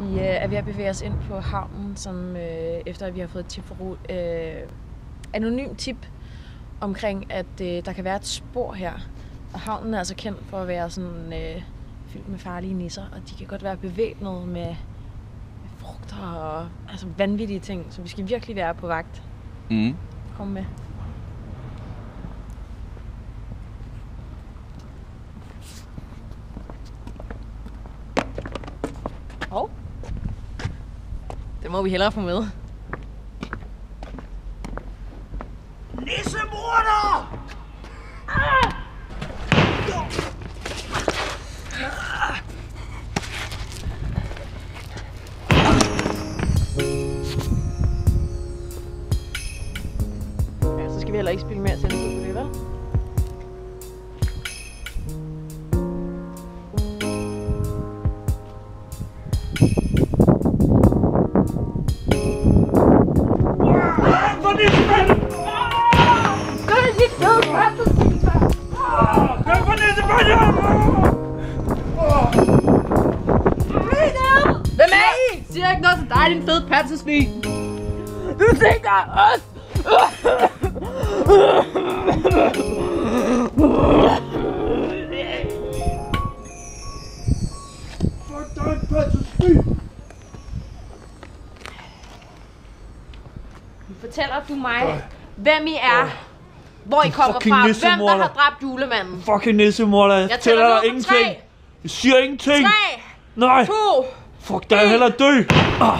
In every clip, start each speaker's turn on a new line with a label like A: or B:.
A: Vi øh, er ved at bevæge os ind på havnen, som øh, efter at vi har fået et tip Rod, øh, anonym tip omkring, at øh, der kan være et spor her. Og havnen er altså kendt for at være sådan øh, fyldt med farlige nisser, og de kan godt være bevæbnet med, med frugter og altså vanvittige ting, så vi skal virkelig være på vagt.
B: Mm.
A: Kom med. Hov. Det må vi hellere få med.
C: Nissemorder!
A: Ja, så skal vi heller ikke spille Hvem er I? Siger ikke noget til dig, din fede pansersvin. Du tænker os.
C: Fuck dig, pansersvin!
A: Fortæller du mig, hvem I er? Hvor I kommer fra? Hvem der har dræbt julemanden?
C: Fucking nissemorder, jeg,
A: tæller
C: tæller dig ingenting.
A: tre.
C: Jeg siger ingenting.
A: 3,
C: Nej,
A: 2,
C: fuck dig, hellere dø. Ah.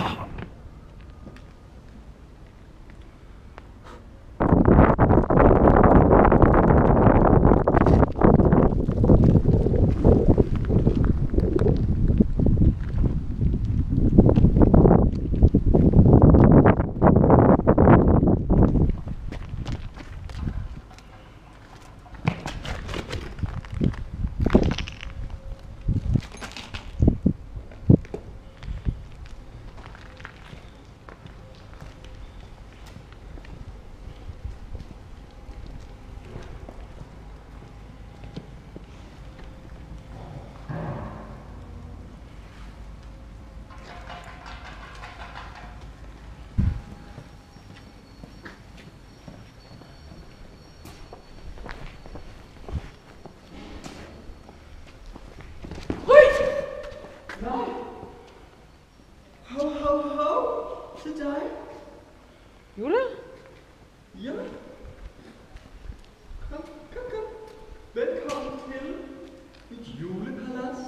D: Ho, ho, ho. Til dig.
A: Jule?
D: Ja. Kom, kom, kom. Velkommen til mit julepalads.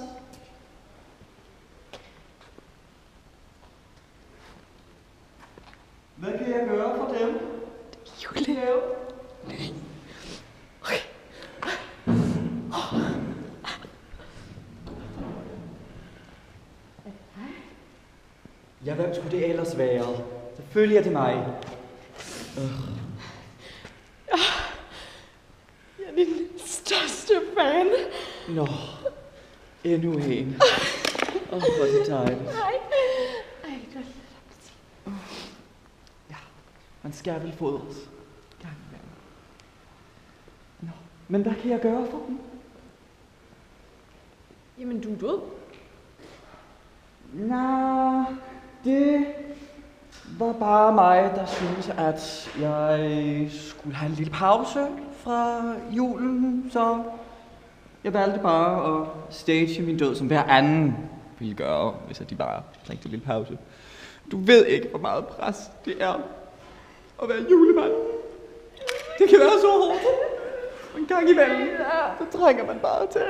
D: Hvad kan jeg gøre for dem?
A: Jule.
D: Ja. Ja, hvem skulle det ellers være? Selvfølgelig er det mig.
A: Jeg er din største fan.
D: Nå, endnu en. Åh, oh, hvor er det dejligt.
A: Nej. Ej, det er
D: Ja, man skal vel fodres. Gang imellem. Nå, men hvad kan jeg gøre for dem?
A: Jamen, du er død.
D: Nå, det var bare mig, der syntes, at jeg skulle have en lille pause fra julen, så jeg valgte bare at stage min død, som hver anden ville gøre, hvis de bare trængte en lille pause. Du ved ikke, hvor meget pres det er at være julemand. Det kan være så hårdt. En gang imellem, så trænger man bare til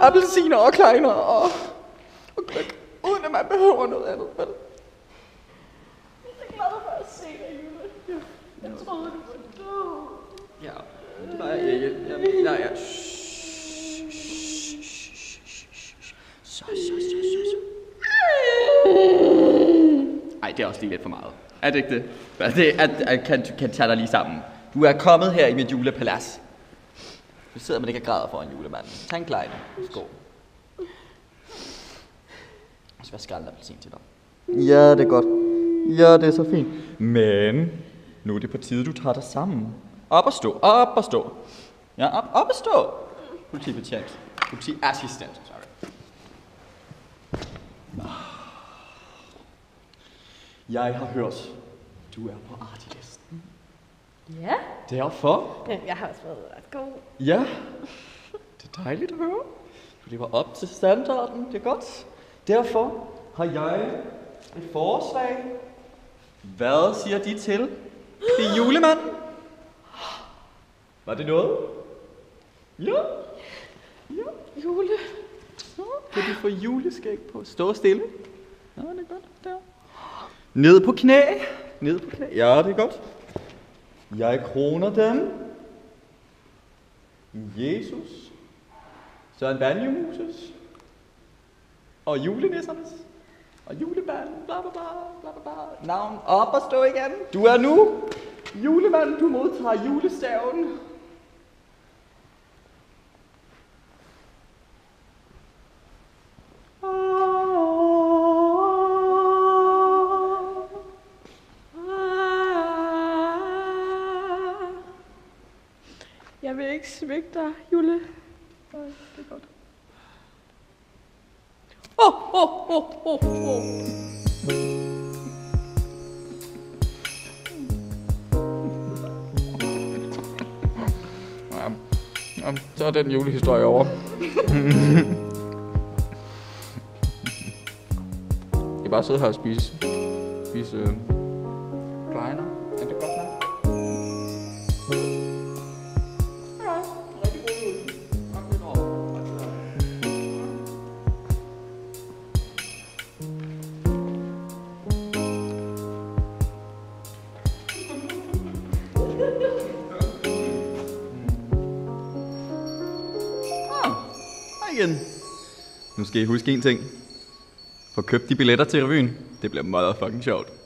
D: appelsiner og kleiner og, og gløk, uden at man behøver noget andet. Vel?
A: Jeg er glad for at se dig, Jule. Jeg troede, du var død.
D: Ja, det var jeg ikke. Jeg, nej, jeg... Så, så, så, så, så. Ej, det er også lige lidt for meget. Er det ikke det? Er det at, at, kan, kan tage dig lige sammen. Du er kommet her i mit julepalads. Du sidder man ikke og græder for en julemand. Tag en kleine. Skål. Og så være skaldet appelsin til dig. Ja, det er godt. Ja, det er så fint. Men nu er det på tide, du tager dig sammen. Op og stå, op og stå. Ja, op, op og stå. Politibetjent. Politiassistent, sorry. Jeg har hørt, du er på artilisten.
A: Ja.
D: Derfor,
A: Jeg har også været ret god.
D: ja, det er dejligt at høre. Du lever op til standarden, det er godt. Derfor har jeg et forslag. Hvad siger de til? Det er julemanden. Var det noget? Ja. Ja.
A: Jule.
D: Kan du få juleskæg på. Stå stille. Ja, det er godt. Der. Ned på knæ. Ned på knæ. Ja, det er godt. Jeg kroner dem. Jesus. Søren Banjo-Muses. Og julenissernes. Og julemanden. Bla bla bla. bla, bla, bla. Navn op og stå igen. Du er nu julemanden. Du modtager julestaven.
A: Jeg vil ikke svigte dig, Jule.
D: Nej, det er godt.
A: Åh, åh, åh, åh, åh.
D: Ja, ja, så er den julehistorie over. Jeg bare sidde her og spise, spise øh, Ah, hej igen. Nu skal I huske en ting. Få købt de billetter til revyen. Det bliver meget fucking sjovt.